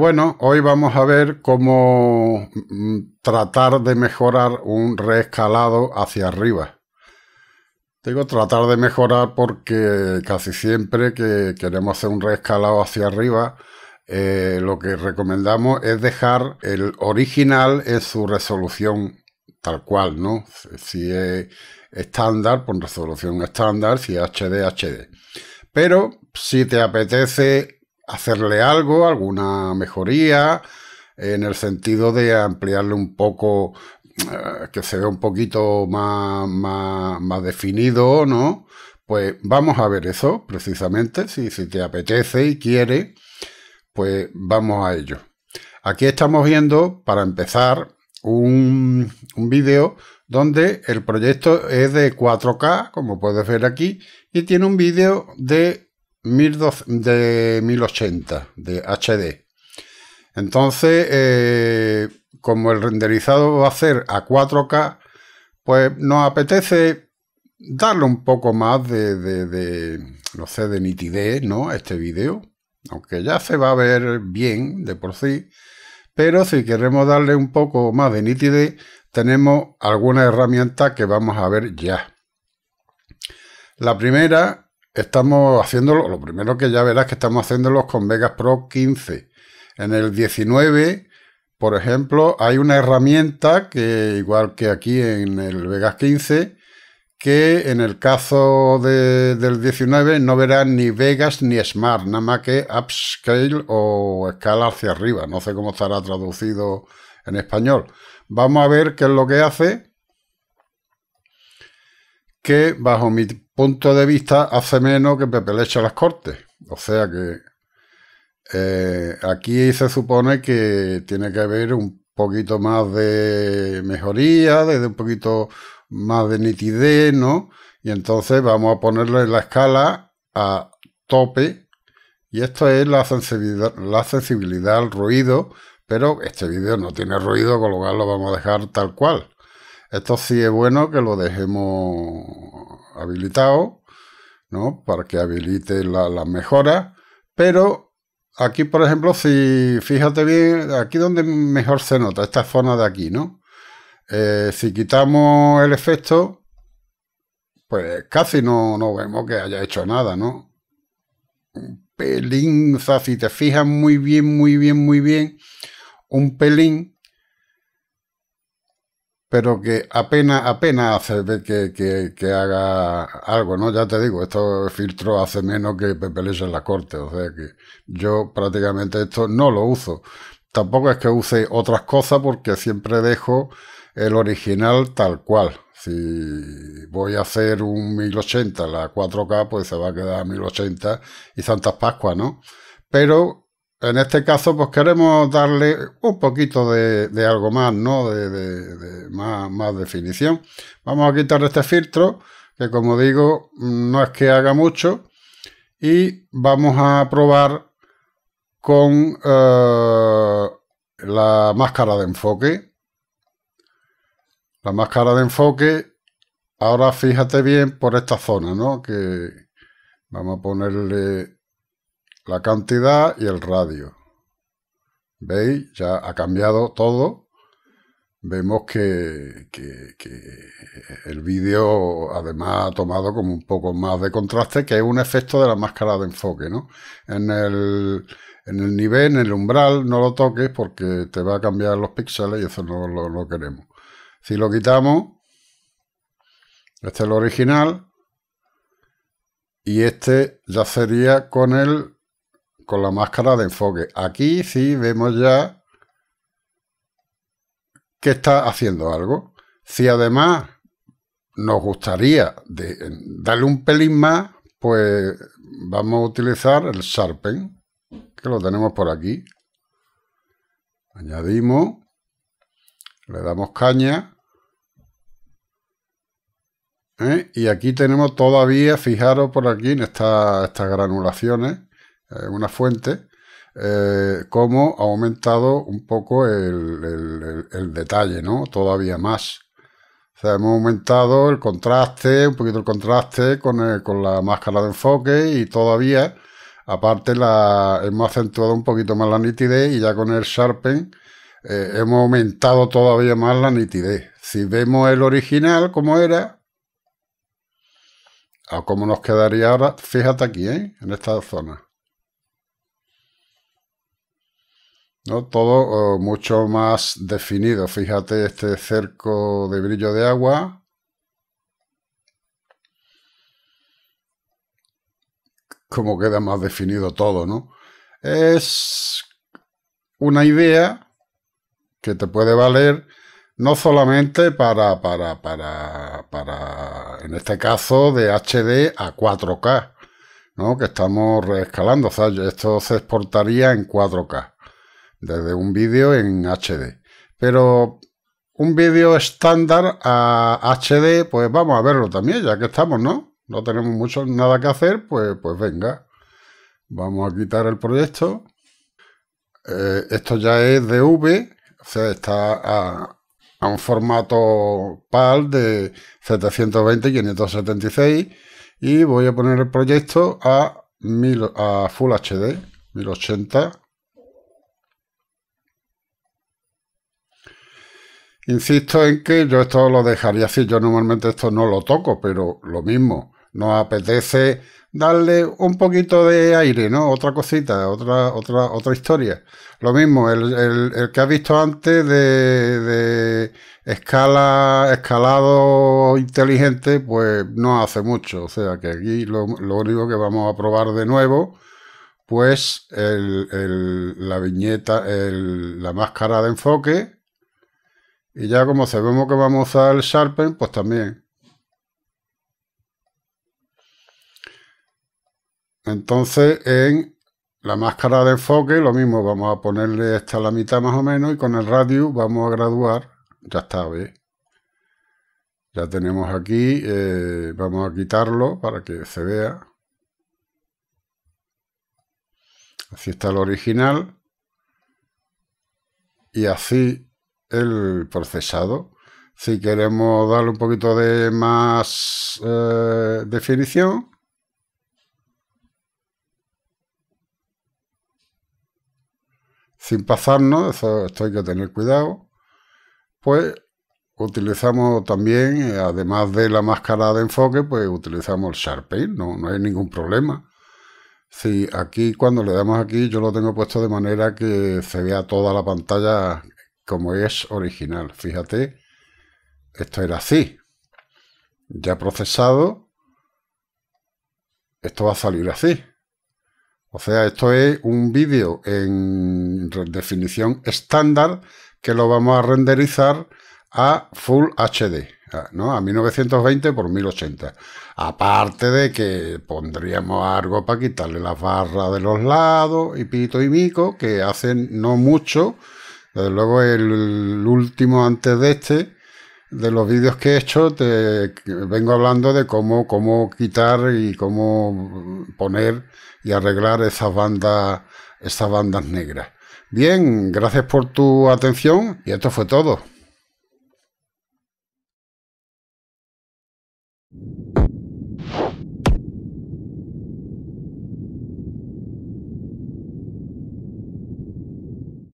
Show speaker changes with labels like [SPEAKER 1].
[SPEAKER 1] bueno, hoy vamos a ver cómo mm, tratar de mejorar un reescalado hacia arriba. Digo tratar de mejorar porque casi siempre que queremos hacer un reescalado hacia arriba, eh, lo que recomendamos es dejar el original en su resolución tal cual, ¿no? Si es estándar, pues resolución estándar, si es HD, HD. Pero si te apetece hacerle algo, alguna mejoría, en el sentido de ampliarle un poco, eh, que se vea un poquito más, más, definido, ¿no? Pues vamos a ver eso, precisamente, si, si te apetece y quiere, pues vamos a ello. Aquí estamos viendo, para empezar, un, un vídeo donde el proyecto es de 4K, como puedes ver aquí, y tiene un vídeo de, de 1080, de HD. Entonces, eh, como el renderizado va a ser a 4K, pues nos apetece darle un poco más de, de, no sé, de nitidez, ¿no? Este vídeo. Aunque ya se va a ver bien de por sí. Pero si queremos darle un poco más de nitidez, tenemos algunas herramientas que vamos a ver ya. La primera, estamos haciéndolo, lo primero que ya verás que estamos haciéndolo con Vegas Pro 15. En el 19, por ejemplo, hay una herramienta que, igual que aquí en el Vegas 15, que en el caso del 19 no verás ni Vegas ni Smart, nada más que Upscale o escala hacia arriba. No sé cómo estará traducido en español. Vamos a ver qué es lo que hace. Que bajo mi punto de vista hace menos que Pepe le echa las cortes. O sea que eh, aquí se supone que tiene que haber un poquito más de mejoría, de un poquito más de nitidez, ¿no? Y entonces vamos a ponerle la escala a tope. Y esto es la sensibilidad, la sensibilidad al ruido pero este vídeo no tiene ruido, con lo cual lo vamos a dejar tal cual. Esto sí es bueno que lo dejemos habilitado, ¿no? Para que habilite las la mejoras. Pero aquí, por ejemplo, si fíjate bien, aquí donde mejor se nota, esta zona de aquí, ¿no? Eh, si quitamos el efecto, pues casi no, no vemos que haya hecho nada, ¿no? Un pelín, o sea, si te fijas muy bien, muy bien, muy bien, un pelín, pero que apenas, apenas hace que, que, haga algo, ¿no? Ya te digo, esto filtro hace menos que Pepe en la corte, o sea que yo prácticamente esto no lo uso. Tampoco es que use otras cosas porque siempre dejo el original tal cual. Si voy a hacer un 1080, la 4K, pues se va a quedar 1080 y Santas Pascuas, ¿no? Pero en este caso, pues queremos darle un poquito de, algo más, ¿no? De, más, definición. Vamos a quitar este filtro, que como digo, no es que haga mucho. Y vamos a probar con eh, la máscara de enfoque. La máscara de enfoque, ahora fíjate bien por esta zona, ¿no? Que vamos a ponerle la cantidad y el radio. ¿Veis? Ya ha cambiado todo. Vemos que, el vídeo además ha tomado como un poco más de contraste, que es un efecto de la máscara de enfoque, ¿no? En el, en el nivel, en el umbral, no lo toques porque te va a cambiar los píxeles y eso no lo queremos. Si lo quitamos, este es el original, y este ya sería con el con la máscara de enfoque. Aquí sí vemos ya que está haciendo algo. Si además nos gustaría darle un pelín más, pues vamos a utilizar el Sharpen, que lo tenemos por aquí. Añadimos, le damos caña. ¿eh? Y aquí tenemos todavía, fijaros por aquí en estas granulaciones, eh, una fuente, eh, cómo ha aumentado un poco el, detalle, ¿no? Todavía más. Hemos aumentado el contraste, un poquito el contraste con, con la máscara de enfoque y todavía Aparte la hemos acentuado un poquito más la nitidez y ya con el Sharpen eh, hemos aumentado todavía más la nitidez. Si vemos el original como era, o como nos quedaría ahora, fíjate aquí, ¿eh? en esta zona. ¿No? Todo mucho más definido. Fíjate este cerco de brillo de agua. Como queda más definido todo, ¿no? Es una idea que te puede valer no solamente para, para, para, para, en este caso, de HD a 4K, ¿no? Que estamos reescalando. O sea, esto se exportaría en 4K desde un vídeo en HD. Pero un vídeo estándar a HD, pues vamos a verlo también, ya que estamos, ¿no? No tenemos mucho nada que hacer, pues, pues venga. Vamos a quitar el proyecto. Eh, esto ya es de V, o sea, está a, un formato PAL de 720-576 y voy a poner el proyecto a, a Full HD, 1080 Insisto en que yo esto lo dejaría así, yo normalmente esto no lo toco, pero lo mismo, nos apetece darle un poquito de aire, ¿no? Otra cosita, otra, otra, otra historia. Lo mismo, el, que ha visto antes de, escala, escalado inteligente, pues no hace mucho. O sea que aquí lo, único que vamos a probar de nuevo, pues la viñeta, la máscara de enfoque y ya como sabemos que vamos a usar Sharpen, pues también. Entonces en la máscara de enfoque lo mismo, vamos a ponerle esta a la mitad más o menos y con el radio vamos a graduar. Ya está, ¿ves? Ya tenemos aquí, eh, vamos a quitarlo para que se vea. Así está el original. Y así el procesado. Si queremos darle un poquito de más eh, definición, sin pasarnos, eso esto hay que tener cuidado, pues utilizamos también, eh, además de la máscara de enfoque, pues utilizamos el Sharpen, no, no hay ningún problema. Si aquí cuando le damos aquí, yo lo tengo puesto de manera que se vea toda la pantalla como es original. Fíjate, esto era así. Ya procesado, esto va a salir así. O sea, esto es un vídeo en definición estándar que lo vamos a renderizar a Full HD, ¿no? A 1920 por 1080. Aparte de que pondríamos algo para quitarle las barras de los lados y pito y mico, que hacen no mucho, desde luego el, último antes de este, de los vídeos que he hecho, te vengo hablando de cómo, cómo quitar y cómo poner y arreglar esas bandas, esas bandas negras. Bien, gracias por tu atención y esto fue todo.